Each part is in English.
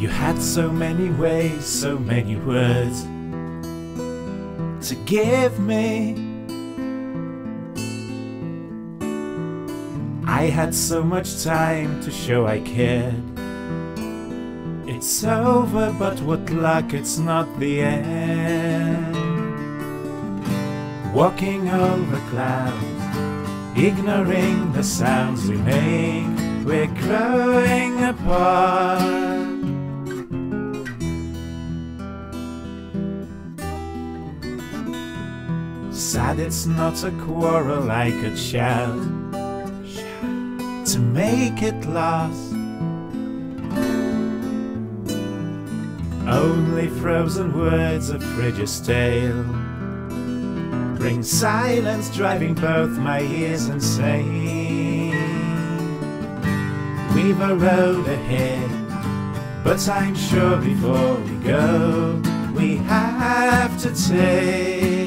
You had so many ways, so many words to give me. I had so much time to show I cared. It's over, but what luck, it's not the end. Walking over clouds, ignoring the sounds we make, we're growing apart. Sad it's not a quarrel I could shout, to make it last. Only frozen words of Frigid's tale bring silence, driving both my ears insane. We've a road ahead, but I'm sure before we go, we have to take.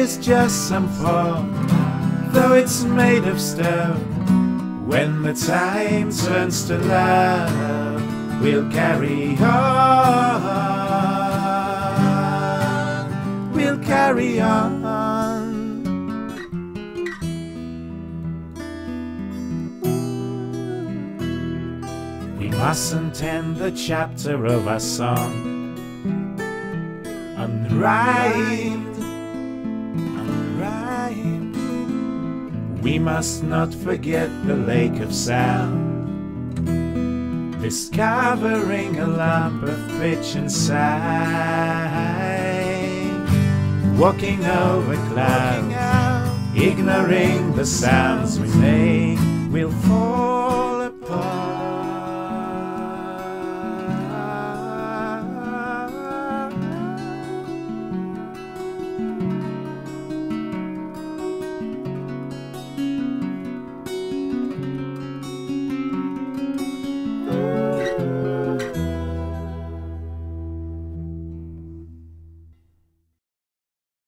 Is just some form, though it's made of stone. When the time turns to love, we'll carry on. We'll carry on. We mustn't end the chapter of our song unrhymed. We must not forget the lake of sound, discovering a lump of pitch and sand, walking over clouds, ignoring the sounds we make. We'll fall